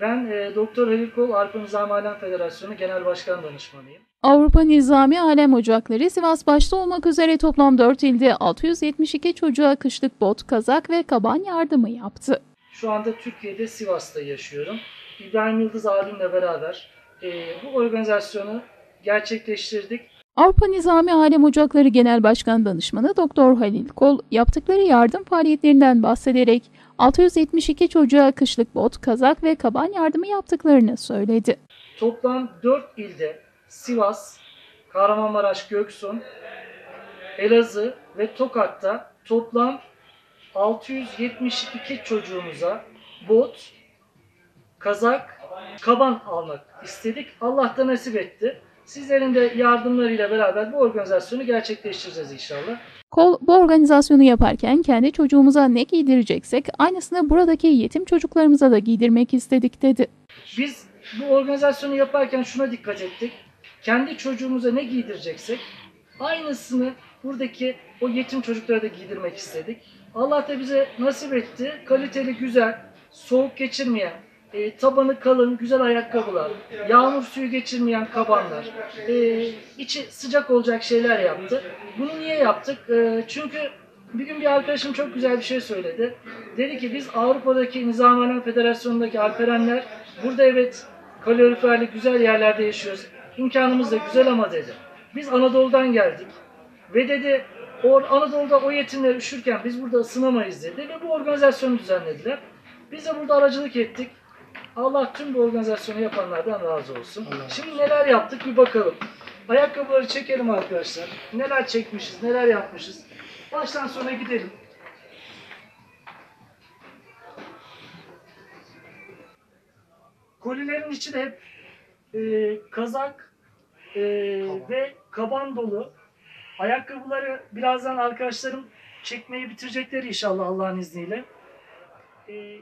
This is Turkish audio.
Ben e, Doktor Halil Kol, Arpa Nizami Alem Federasyonu Genel Başkan Danışmanıyım. Avrupa Nizami Alem Ocakları Sivas başta olmak üzere toplam 4 ilde 672 çocuğa kışlık bot, kazak ve kaban yardımı yaptı. Şu anda Türkiye'de Sivas'ta yaşıyorum. İbrahim Yıldız abimle beraber e, bu organizasyonu gerçekleştirdik. Avrupa Nizami Alem Ocakları Genel Başkan Danışmanı Doktor Halil Kol yaptıkları yardım faaliyetlerinden bahsederek 672 çocuğa kışlık bot, kazak ve kaban yardımı yaptıklarını söyledi. Toplam 4 ilde Sivas, Kahramanmaraş, Göksun, Elazığ ve Tokat'ta toplam 672 çocuğumuza bot, kazak, kaban almak istedik. Allah da nasip etti. Sizlerin de yardımlarıyla beraber bu organizasyonu gerçekleştireceğiz inşallah. Kol bu organizasyonu yaparken kendi çocuğumuza ne giydireceksek aynısını buradaki yetim çocuklarımıza da giydirmek istedik dedi. Biz bu organizasyonu yaparken şuna dikkat ettik. Kendi çocuğumuza ne giydireceksek aynısını buradaki o yetim çocuklara da giydirmek istedik. Allah da bize nasip etti. Kaliteli, güzel, soğuk geçirmeyen, e, tabanı kalın, güzel ayakkabılar, yağmur suyu geçirmeyen kabanlar, e, içi sıcak olacak şeyler yaptı. Bunu niye yaptık? E, çünkü bir gün bir arkadaşım çok güzel bir şey söyledi. Dedi ki biz Avrupa'daki Nizami Alem Federasyonu'ndaki alperenler burada evet kaloriferli güzel yerlerde yaşıyoruz. İmkanımız da güzel ama dedi. Biz Anadolu'dan geldik. Ve dedi o Anadolu'da o yetimler üşürken biz burada ısınamayız dedi ve bu organizasyonu düzenlediler. Biz de burada aracılık ettik. Allah tüm bu organizasyonu yapanlardan razı olsun. Şimdi neler yaptık bir bakalım. Ayakkabıları çekelim arkadaşlar. Neler çekmişiz, neler yapmışız. Baştan sona gidelim. Kolilerin içi de hep e, kazak e, ve kaban dolu. Ayakkabıları birazdan arkadaşlarım çekmeyi bitirecekler inşallah Allah'ın izniyle. E,